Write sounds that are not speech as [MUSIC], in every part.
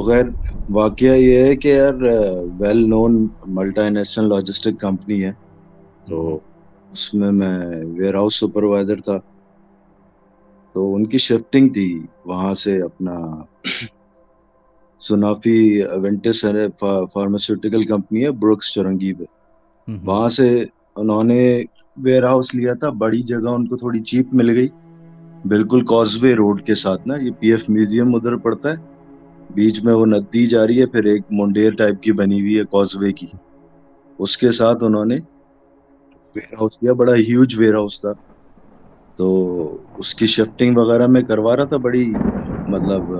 तो खैर वाकया ये है कि यार well known multi logistic company है। तो हम्म। उसमें मैं वेयर हाउस सुपरवाइजर था। तो उनकी शिफ्टिंग थी वहाँ से अपना [CLEARS THROAT] सुनाफी वेंटिस फार्मास्यूटिकल कंपनी है ब्रुक्स चौरंगी पे। हम्म। वहाँ से उन्होंने वेयर हाउस लिया था बड़ी जगह उनको थोड़ी चीप मिल गई। बिल्कुल कॉजवे रोड के साथ ना ये पीएफ म्यूज़ियम उधर पड़ता है। बीच में वो नदी जा रही है, फिर एक मुंडेर टाइप की बनी हुई है कॉजवे की। उसके साथ उन्होंने वेयर हाउस लिया बड़ा ह्यूज वेयर हाउस था। तो उसकी शिफ्टिंग वगैरह में करवा रहा था, बड़ी मतलब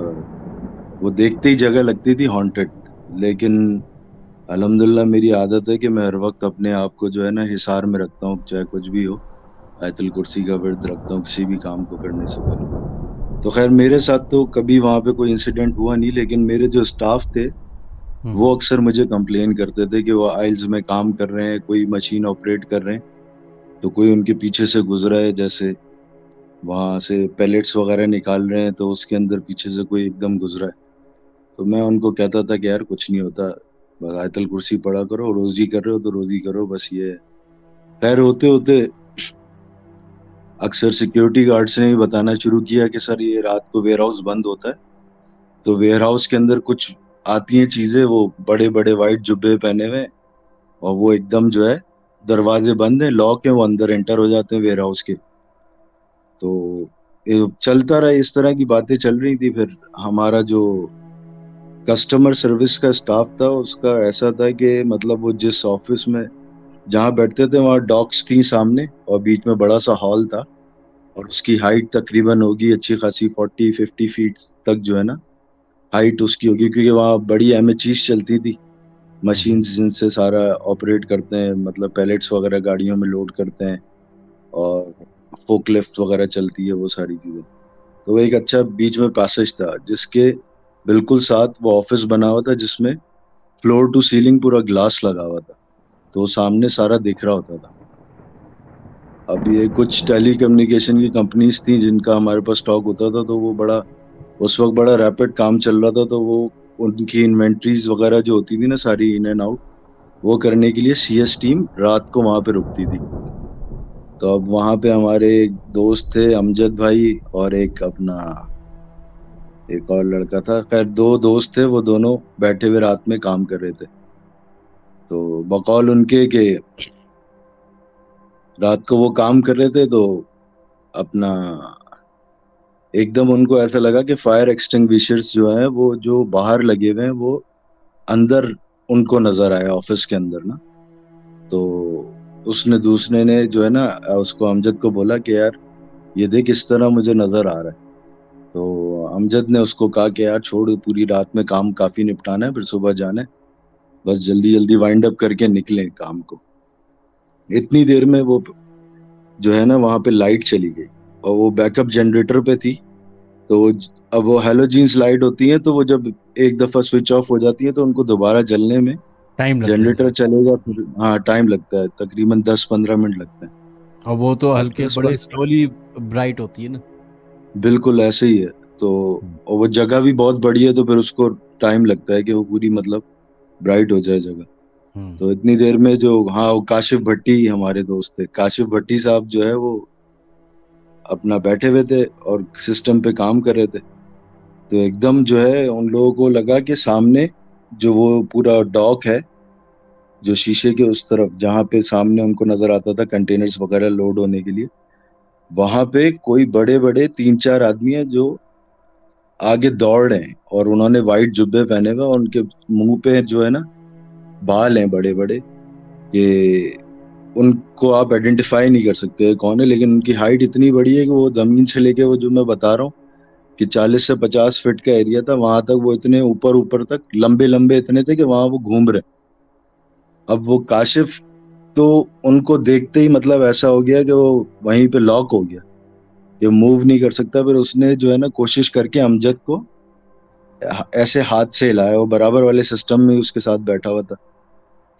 वो देखते ही जगह लगती थी हॉन्टेड लेकिन अलहमदिल्ला मेरी आदत है कि मैं हर वक्त अपने आप को जो है ना हिसार में रखता हूँ, चाहे कुछ भी हो, आयतल कुर्सी का वर्द रखता हूँ, किसी भी काम को करने से पहले। तो खैर मेरे साथ तो कभी वहाँ पे कोई इंसिडेंट हुआ नहीं लेकिन मेरे जो स्टाफ थे हम्म। वो अक्सर मुझे कंप्लेन करते थे कि वो आइल्स में काम कर रहे हैं कोई मशीन ऑपरेट कर रहे हैं तो कोई उनके पीछे से गुजरा है जैसे वहाँ से पैलेट्स वगैरह निकाल रहे हैं तो उसके अंदर पीछे से कोई एकदम गुजरा है तो मैं उनको कहता था कि यार कुछ नहीं होता आयतल कुर्सी पढ़ा करो रोजी कर रहे हो तो रोजी करो बस ये खैर होते होते अक्सर सिक्योरिटी गार्ड्स ने भी बताना शुरू किया कि सर, ये रात को वेयर हाउस बंद होता है। तो वेयर हाउस के अंदर कुछ आती हैं चीज़ें, वो बड़े बड़े वाइट जुब्बे पहने हुए और वो एकदम जो है, दरवाजे बंद है लॉक है, वो अंदर एंटर हो जाते हैं वेयर हाउस के। तो चलता रहा, इस तरह की बातें चल रही थी। फिर हमारा जो कस्टमर सर्विस का स्टाफ था, उसका ऐसा था कि मतलब वो जिस ऑफ़िस में जहाँ बैठते थे वहाँ डॉक्स थी सामने और बीच में बड़ा सा हॉल था और उसकी हाइट तकरीबन होगी अच्छी खासी फोर्टी फिफ्टी फीट तक जो है ना हाइट उसकी होगी क्योंकि वहाँ बड़ी एम चलती थी। मशीन जिनसे सारा ऑपरेट करते हैं मतलब पैलेट्स वगैरह गाड़ियों में लोड करते हैं और फोक लिफ्ट वगैरह चलती है वो सारी चीज़ें। तो वो एक अच्छा बीच में पैसेज था जिसके बिल्कुल साथ वो ऑफ़िस बना हुआ था जिसमें फ्लोर टू सीलिंग पूरा ग्लास लगा हुआ था। तो सामने सारा दिख रहा होता था। अब ये कुछ टेली कम्युनिकेशन की कंपनीज़ थी जिनका हमारे पास स्टॉक होता था तो वो बड़ा, उस वक्त बड़ा रैपिड काम चल रहा था तो वो उनकी इन्वेंट्रीज वगैरह जो होती थी ना सारी इन एंड आउट वो करने के लिए सीएस टीम रात को वहाँ पे रुकती थी। तो अब वहाँ पे हमारे एक दोस्त थे, अमजद भाई और एक अपना, एक और लड़का था। खैर, दो दोस्त थे, वो दोनों बैठे हुए रात में काम कर रहे थे। तो बकौल उनके के रात को वो काम कर रहे थे तो अपना एकदम उनको ऐसा लगा कि फायर एक्सटिंग्विशर्स जो है, वो जो बाहर लगे हुए हैं, वो अंदर उनको नज़र आया ऑफ़िस के अंदर ना। तो उसने, दूसरे ने जो है ना, उसको अमजद को बोला कि यार, ये देख, इस तरह मुझे नज़र आ रहा है। तो अमजद ने उसको कहा कि यार, छोड़, पूरी रात में काम काफ़ी निपटाना है, फिर सुबह जाना है। बस जल्दी जल्दी वाइंड अप करके निकले काम को। इतनी देर में वो जो है ना वहाँ पे लाइट चली गई और वो बैकअप जनरेटर पे थी। तो अब वो हेलोजीन्स लाइट होती है तो वो जब एक दफ़ा स्विच ऑफ़ हो जाती है तो उनको दोबारा जलने में टाइम जनरेटर चलेगा फिर हाँ टाइम लगता है तकरीबन दस पंद्रह मिनट लगते हैं। और वो तो हल्के बड़े स्लोली ब्राइट होती है ना। बिल्कुल ऐसे ही है। तो हम्म। और वो जगह भी बहुत बड़ी है तो फिर उसको टाइम लगता है कि वो पूरी मतलब ब्राइट हो जाए जगह। हम्म। तो इतनी देर में जो हाँ काशिफ भट्टी हमारे दोस्त थे। काशिफ भट्टी साहब जो है वो अपना बैठे हुए थे और सिस्टम पे काम कर रहे थे। तो एकदम जो है उन लोगों को लगा कि सामने जो वो पूरा डॉक है जो शीशे के उस तरफ़ जहाँ पे सामने उनको नज़र आता था कंटेनर्स वगैरह लोड होने के लिए वहाँ पे कोई बड़े बड़े तीन चार आदमी है जो आगे दौड़ रहे हैं और उन्होंने वाइट जुब्बे पहने हुए उनके मुँह पे जो है ना बाल हैं बड़े बड़े ये उनको आप आइडेंटिफाई नहीं कर सकते कौन है, लेकिन उनकी हाइट इतनी बड़ी है कि वो ज़मीन से लेके वो जो मैं बता रहा हूँ कि 40 से 50 फीट का एरिया था, वहाँ तक वो इतने ऊपर ऊपर तक लंबे लंबे इतने थे कि वहाँ वो घूम रहे अब वो काशिफ तो उनको देखते ही मतलब ऐसा हो गया कि वो वहीं पे लॉक हो गया। ये मूव नहीं कर सकता फिर उसने जो है ना कोशिश करके अमजद को ऐसे हाथ से हिलाया वो बराबर वाले सिस्टम में उसके साथ बैठा हुआ था।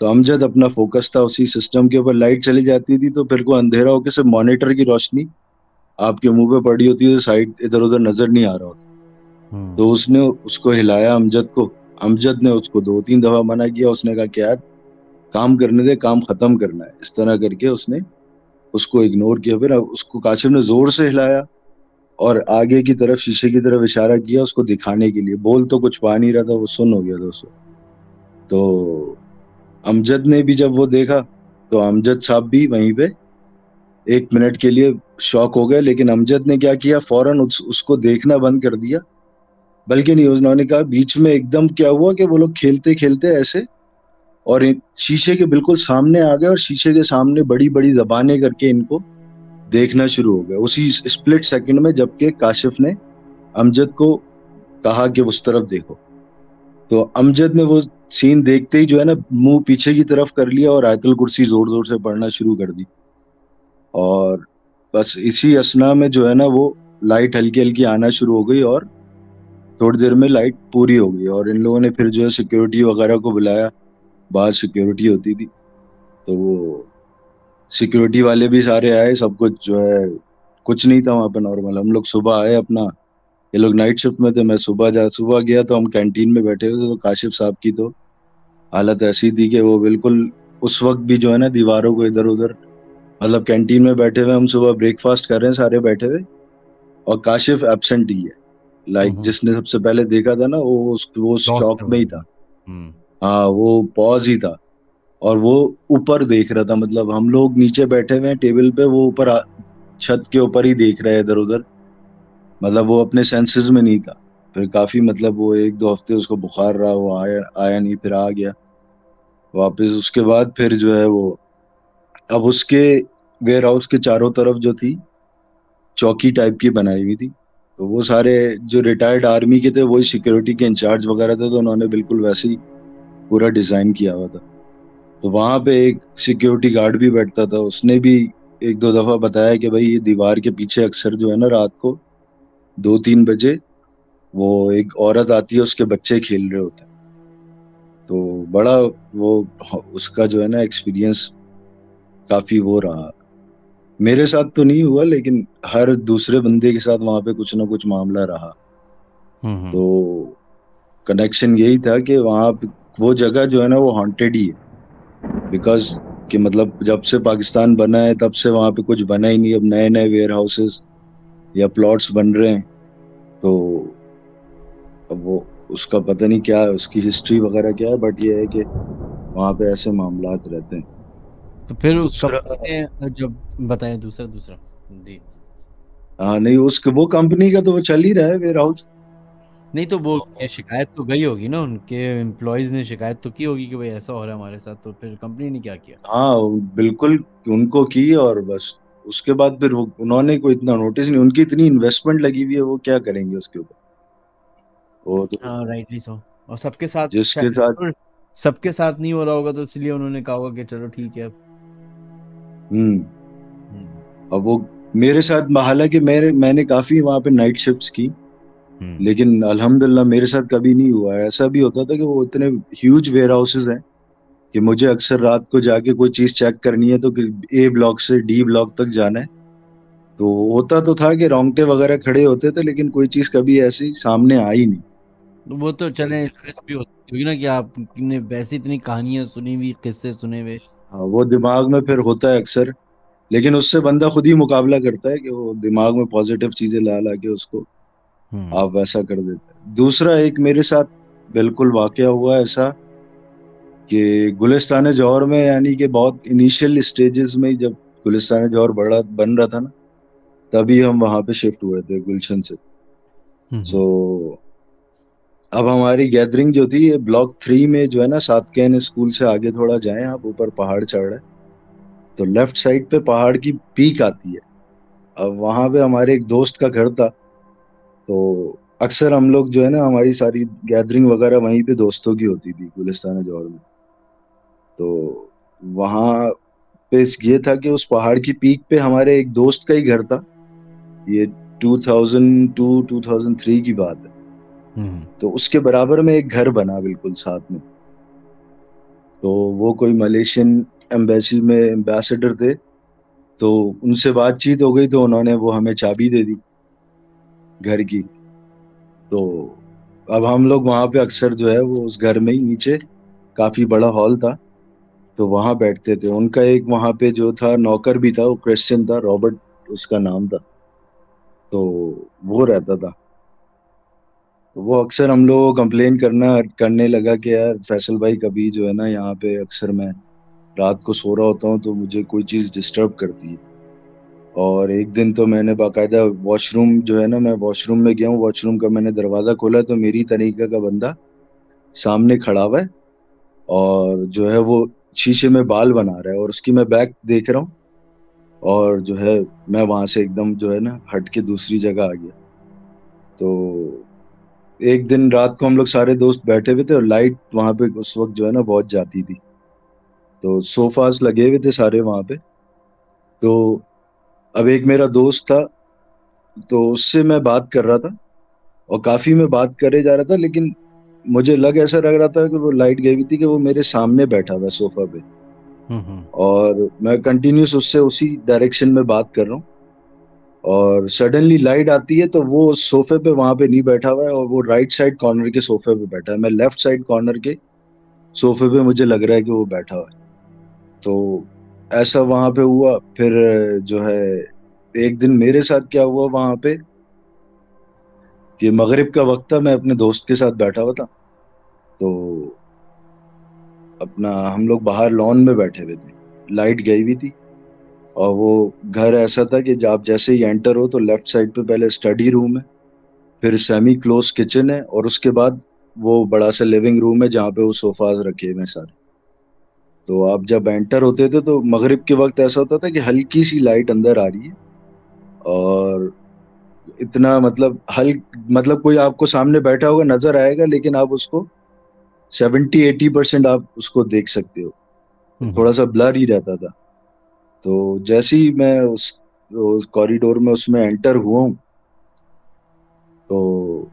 तो अमजद अपना फोकस था उसी सिस्टम के ऊपर। लाइट चली जाती थी तो फिर को अंधेरा होकर सिर्फ़ मॉनिटर की रोशनी आपके मुँह पे पड़ी होती है साइड इधर उधर नज़र नहीं आ रहा होता। हम्म। तो उसने उसको हिलाया अमजद को। अमजद ने उसको दो तीन दफ़ा मना किया उसने कहा कि यार काम करने दे काम खत्म करना है। इस तरह करके उसने उसको इग्नोर किया फिर उसको काशिफ ने ज़ोर से हिलाया और आगे की तरफ़ शीशे की तरफ़ इशारा किया उसको दिखाने के लिए। बोल तो कुछ पा नहीं रहा था वो सुन हो गया दोस्तों तो अमजद ने भी जब वो देखा तो अमजद साहब भी वहीं पे एक मिनट के लिए शॉक हो गए लेकिन अमजद ने क्या किया? फ़ौरन उस, उसको देखना बंद कर दिया। बल्कि नहीं उन्होंने कहा बीच में एकदम क्या हुआ कि वो लोग खेलते खेलते ऐसे और शीशे के बिल्कुल सामने आ गए और शीशे के सामने बड़ी बड़ी जबानें करके इनको देखना शुरू हो गया उसी स्प्लिट सेकंड में जबकि काशिफ ने अमजद को कहा कि उस तरफ़ देखो। तो अमजद ने वो सीन देखते ही जो है ना, मुँह पीछे की तरफ़ कर लिया और आयतल कुर्सी ज़ोर ज़ोर से पढ़ना शुरू कर दी। और बस इसी असना में जो है ना, वो लाइट हल्की हल्की आना शुरू हो गई और थोड़ी देर में लाइट पूरी हो गई और इन लोगों ने फिर जो है सिक्योरिटी वगैरह को बुलाया। बाहर सिक्योरिटी होती थी तो वो सिक्योरिटी वाले भी सारे आए सब कुछ जो है कुछ नहीं था वहाँ पे नॉर्मल हम लोग सुबह आए अपना ये लोग नाइट शिफ्ट में थे मैं सुबह जा सुबह गया तो हम कैंटीन में बैठे हुए थे तो काशिफ साहब की तो हालत ऐसी थी कि वो बिल्कुल उस वक्त भी जो है ना दीवारों को इधर उधर मतलब कैंटीन में बैठे हुए हम सुबह ब्रेकफास्ट कर रहे हैं सारे बैठे हुए और काशिफ एबसेंट ही है लाइक हम्म। जिसने सबसे पहले देखा था ना वो वो स्टॉक में ही था हम्म। हाँ वो पॉज ही था। और वो ऊपर देख रहा था मतलब हम लोग नीचे बैठे हुए हैं टेबल पे, वो ऊपर छत के ऊपर ही देख रहे हैं इधर उधर। मतलब वो अपने सेंसेस में नहीं था। फिर काफ़ी मतलब वो एक दो हफ़्ते उसको बुखार रहा, वो आया आया नहीं, फिर आ गया। वापस उसके बाद फिर जो है वो, अब उसके वेयर हाउस के चारों तरफ़ जो थी, चौकी टाइप की बनाई हुई थी। तो वो सारे जो रिटायर्ड आर्मी के थे, वही सिक्योरिटी के इंचार्ज वगैरह थे तो उन्होंने बिल्कुल वैसे ही पूरा डिज़ाइन किया हुआ था। तो वहाँ पे एक सिक्योरिटी गार्ड भी बैठता था। उसने भी एक दो दफ़ा बताया कि भाई ये दीवार के पीछे अक्सर जो है ना रात को दो तीन बजे वो एक औरत आती है उसके बच्चे खेल रहे होते हैं। तो बड़ा वो उसका जो है ना एक्सपीरियंस काफ़ी वो रहा। मेरे साथ तो नहीं हुआ लेकिन हर दूसरे बंदे के साथ वहाँ पे कुछ ना कुछ मामला रहा। हम्म। तो कनेक्शन यही था कि वहाँ वो जगह जो है ना वो हॉन्टेड ही है। बिकॉज़ कि मतलब जब से पाकिस्तान बना है तब से वहाँ पे कुछ बना ही नहीं अब नए नए वेयर हाउसेस या प्लॉट्स बन रहे हैं। तो अब वो उसका पता नहीं क्या है उसकी हिस्ट्री वगैरह क्या है बट ये है कि वहाँ पे ऐसे मामला रहते हैं। तो फिर उसका जब बताया दूसरा दूसरा जी। हाँ नहीं उसके वो कंपनी का तो वो चल ही रहा है वेयर हाउस नहीं तो वो शिकायत तो गई होगी ना उनके एम्प्लॉयज़ ने शिकायत तो की होगी कि भाई ऐसा हो रहा है हमारे साथ तो फिर कंपनी ने क्या किया? हाँ बिल्कुल उनको की और बस उसके बाद फिर वो उन्होंने कोई इतना नोटिस नहीं उनकी इतनी इन्वेस्टमेंट लगी हुई है वो क्या करेंगे उसके ऊपर? वो तो हाँ राइटली सो और सबके साथ जिसके साथ सबके साथ नहीं हो रहा होगा तो इसलिए उन्होंने कहा होगा कि चलो ठीक है हम्म, हम्म। अब वो मेरे साथ हालाँकि मेरे मैंने काफ़ी वहाँ पे नाइट शिफ्ट्स की। लेकिन अल्हम्दुलिल्लाह मेरे साथ कभी नहीं हुआ है। ऐसा भी होता था कि वो इतने ह्यूज वेयर हाउसेज हैं कि मुझे अक्सर रात को जाके कोई चीज़ चेक करनी है तो ए ब्लॉक से डी ब्लॉक तक जाना है। तो होता तो था कि रोंगटे वगैरह खड़े होते थे लेकिन कोई चीज़ कभी ऐसी सामने आई नहीं। वो तो चले स्ट्रेस भी होती ना कि आपने वैसी इतनी कहानियाँ सुनी हुई किस्से सुने हुए। हाँ वो दिमाग में फिर होता है अक्सर। लेकिन उससे बंदा खुद ही मुकाबला करता है कि वो दिमाग में पॉजिटिव चीज़ें ला ला के उसको हम्म। आप वैसा कर देते दूसरा एक मेरे साथ बिल्कुल वाकया हुआ ऐसा कि गुलिस्तान जौहर में यानी कि बहुत इनिशियल स्टेजेस में जब गुलिस्तान जौहर बड़ा बन रहा था ना तभी हम वहाँ पे शिफ्ट हुए थे गुलशन से। सो so, अब हमारी गैदरिंग जो थी ये ब्लॉक थ्री में जो है ना सातकैन स्कूल से आगे थोड़ा जाए आप ऊपर पहाड़ चढ़ रहे तो लेफ़्ट साइड पे पहाड़ की पीक आती है। अब वहाँ पे हमारे एक दोस्त का घर था तो अक्सर हम लोग जो है ना हमारी सारी गैदरिंग वगैरह वहीं पे दोस्तों की होती थी गुलिस्तान जौहर में। तो वहाँ पे ये था कि उस पहाड़ की पीक पे हमारे एक दोस्त का ही घर था। ये 2002 2003 की बात है। हम्म। तो उसके बराबर में एक घर बना बिल्कुल साथ में। तो वो कोई मलेशियन एम्बेसी में एम्बेसडर थे। तो उनसे बातचीत हो गई तो उन्होंने वो हमें चाबी दे दी। घर की। तो अब हम लोग वहाँ पे अक्सर जो है वो उस घर में ही नीचे काफ़ी बड़ा हॉल था तो वहाँ बैठते थे। उनका एक वहाँ पे जो था नौकर भी था, वो क्रिश्चियन था, रॉबर्ट उसका नाम था। तो वो रहता था। तो वो अक्सर हम लोग को कंप्लेन करना, करने लगा कि यार फैसल भाई कभी जो है ना यहाँ पे अक्सर मैं रात को सो रहा होता हूँ तो मुझे कोई चीज़ डिस्टर्ब करती है। और एक दिन तो मैंने बाकायदा वॉशरूम जो है ना, मैं वॉशरूम में गया हूँ वॉशरूम का मैंने दरवाज़ा खोला तो मेरी तरीका का बंदा सामने खड़ा हुआ है और जो है वो शीशे में बाल बना रहा है और उसकी मैं बैक देख रहा हूँ और जो है मैं वहाँ से एकदम जो है ना, हट के दूसरी जगह आ गया। तो एक दिन रात को हम लोग सारे दोस्त बैठे हुए थे और लाइट वहाँ पे उस वक्त जो है ना बहुत जाती थी। तो सोफास लगे हुए थे सारे वहाँ पे। तो अब एक मेरा दोस्त था तो उससे मैं बात कर रहा था और काफ़ी मैं बात करे जा रहा था लेकिन मुझे लग ऐसा लग रहा था कि वो लाइट गई हुई थी कि वो मेरे सामने बैठा हुआ सोफा पे। और मैं कंटिन्यूस उससे उसी डायरेक्शन में बात कर रहा हूँ और सडनली लाइट आती है तो वो सोफे पे वहाँ पे नहीं बैठा हुआ है और वो राइट साइड कॉर्नर के सोफे पे बैठा है। मैं लेफ़्ट साइड कॉर्नर के सोफे पे मुझे लग रहा है कि वो बैठा हुआ है। तो ऐसा वहाँ पे हुआ, फिर, जो है, एक दिन मेरे साथ क्या हुआ वहाँ पे? कि मगरिब का वक्त था, मैं अपने दोस्त के साथ बैठा हुआ था। तो अपना, हम लोग बाहर लॉन में बैठे हुए थे। लाइट गई हुई थी और वो घर ऐसा था कि आप जैसे ही एंटर हो तो लेफ़्ट साइड पे पहले स्टडी रूम है, फिर सेमी क्लोज किचन है और उसके बाद वो बड़ा सा लिविंग रूम है जहाँ पे वो सोफाज रखे हुए सारे। तो आप जब एंटर होते थे तो मगरिब के वक्त ऐसा होता था कि हल्की सी लाइट अंदर आ रही है और इतना मतलब हल मतलब कोई आपको सामने बैठा होगा नज़र आएगा लेकिन आप उसको सेवेंटी एटी परसेंट आप उसको देख सकते हो हम्म। थोड़ा सा ब्लर ही रहता था तो जैसे ही मैं उस, उस कॉरिडोर में उसमें एंटर हुआ हूँ तो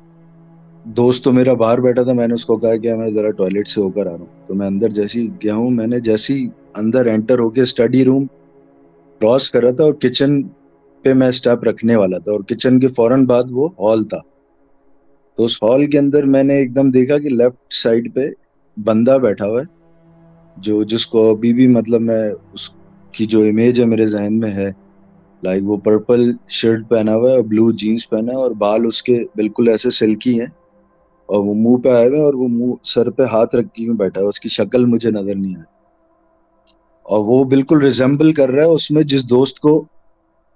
दोस्त तो मेरा बाहर बैठा था, मैंने उसको कहा कि मैं जरा टॉयलेट से होकर आ रहा हूँ। तो मैं अंदर जैसी गया हूँ, मैंने जैसी अंदर एंटर होके स्टडी रूम क्रॉस करा था और किचन पे मैं स्टेप रखने वाला था और किचन के फ़ौरन बाद वो हॉल था। तो उस हॉल के अंदर मैंने एकदम देखा कि लेफ़्ट साइड पे बंदा बैठा हुआ है, जो जिसको अभी भी मतलब मैं उसकी जो इमेज है मेरे जहन में है लाइक वो पर्पल शर्ट पहना हुआ है और ब्लू जीन्स पहना है और बाल उसके बिल्कुल ऐसे सिल्की हैं। और वो मुँह पे आए हुए और वो मुँह, सर पे हाथ रख के बैठा है, उसकी शक्ल मुझे नज़र नहीं आई। और वो बिल्कुल रिजेंबल कर रहा है, उसमें जिस दोस्त को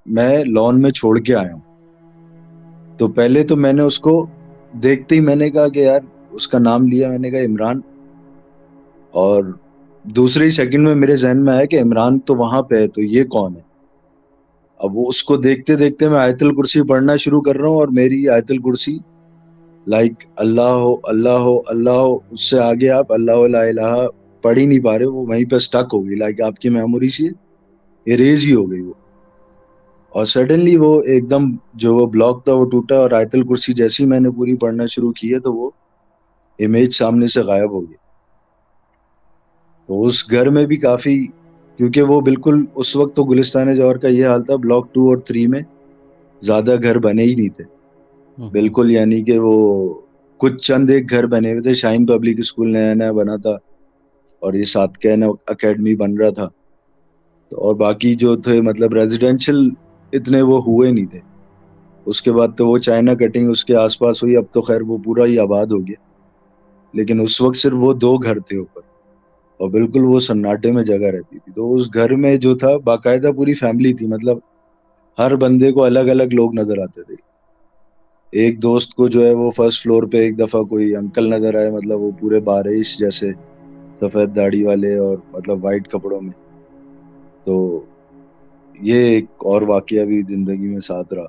मैं लॉन में छोड़ के आया हूँ। तो पहले तो मैंने उसको देखते ही मैंने कहा कि यार, उसका नाम लिया मैंने कहा इमरान। और दूसरे ही सेकंड में मेरे जहन में आया कि इमरान तो वहाँ पे है तो ये कौन है? अब वो उसको देखते देखते मैं आयतल कुर्सी पढ़ना शुरू कर रहा हूँ और मेरी आयतल कुर्सी लाइक अल्लाह हो अल्लाह हो अल्लाह हो उससे आगे आप अल्लाह पढ़ ही नहीं पा रहे वो वहीं पे स्टक हो गई। लाइक आपकी मेमोरी से इरेज ही हो गई वो। और सडनली वो एकदम जो वो ब्लॉक था, वो टूटा और आयतल कुर्सी जैसी मैंने पूरी पढ़ना शुरू की है तो वो इमेज सामने से गायब हो गई। तो उस घर में भी काफ़ी, क्योंकि वो बिल्कुल उस वक्त तो गुलिस्तान जौहर का ये हाल था ब्लॉक टू और थ्री में ज़्यादा घर बने ही नहीं थे। बिल्कुल, यानी कि वो कुछ चंद एक घर बने हुए थे शाइन पब्लिक स्कूल नया नया बना था और ये सात कैन अकेडमी बन रहा था। तो और बाकी जो थे मतलब रेजिडेंशियल इतने वो हुए नहीं थे। उसके बाद तो वो चाइना कटिंग उसके आसपास हुई, अब तो खैर वो पूरा ही आबाद हो गया। लेकिन उस वक्त सिर्फ़ वो दो घर थे ऊपर और बिल्कुल वो सन्नाटे में जगह रहती थी। तो उस घर में जो था, बाकायदा पूरी फैमिली थी मतलब हर बंदे को अलग अलग लोग नज़र आते थे। एक दोस्त को जो है वो फ़र्स्ट फ्लोर पे एक दफ़ा कोई अंकल नज़र आए मतलब वो पूरे बारिश जैसे सफ़ेद दाढ़ी वाले और मतलब वाइट कपड़ों में। तो ये एक और वाकया भी ज़िंदगी में साथ रहा।